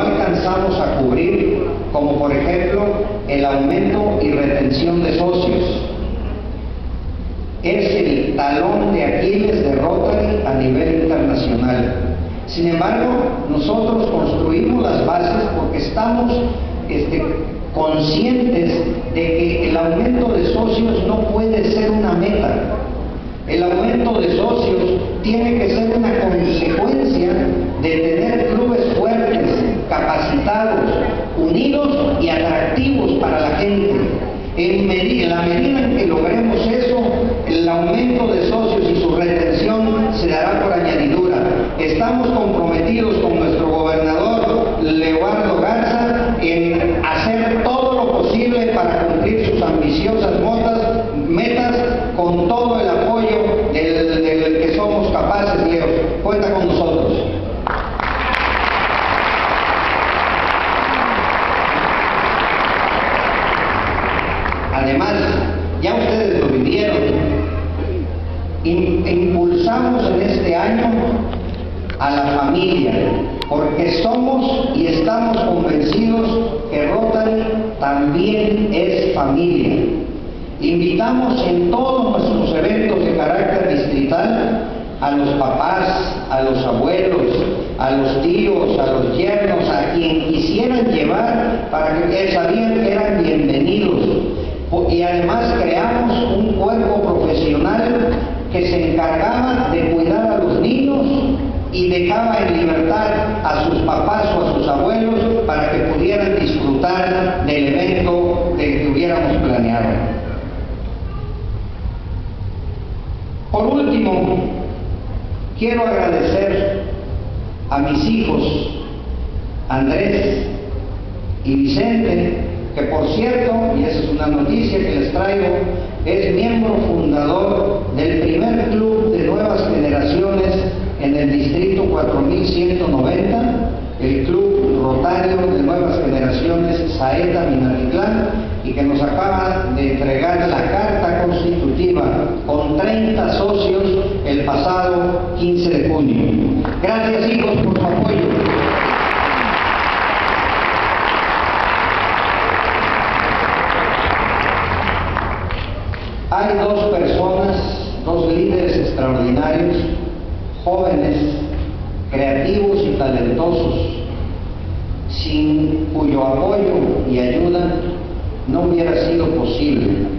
alcanzamos a cubrir, como por ejemplo el aumento y retención de socios. Es el talón de Aquiles de Rotary a nivel internacional. Sin embargo, nosotros construimos las bases porque estamos este, conscientes de que el aumento de socios no puede ser una meta. El aumento de socios tiene que ser y atractivos para la gente. En, la medida en que logremos eso, el aumento de socios y su retención se dará por añadidura. Estamos comprometidos con nuestro gobernador Leobardo Garza en hacer todo lo posible para cumplir sus ambiciosas metas con todo el apoyo del, que somos capaces, Leo. Cuenta con nosotros. Además, ya ustedes lo vivieron, impulsamos en este año a la familia, porque somos y estamos convencidos que Rotary también es familia. Invitamos en todos nuestros eventos de carácter distrital a los papás, a los abuelos, a los tíos, a los yernos, a quien quisieran llevar para que sabían que eran bienvenidos. Y además creamos un cuerpo profesional que se encargaba de cuidar a los niños y dejaba en libertad a sus papás o a sus abuelos para que pudieran disfrutar del evento que hubiéramos planeado. Por último, quiero agradecer a mis hijos, Andrés y Vicente, que por cierto, y esa es una noticia que les traigo, es miembro fundador del primer club de nuevas generaciones en el distrito 4190, el Club Rotario de Nuevas Generaciones Saeta Minatitlán, y que nos acaba de entregar la carta constitutiva con 30 socios el pasado 15 de junio. Gracias hijos por su apoyo. Hay dos personas, dos líderes extraordinarios, jóvenes, creativos y talentosos, sin cuyo apoyo y ayuda no hubiera sido posible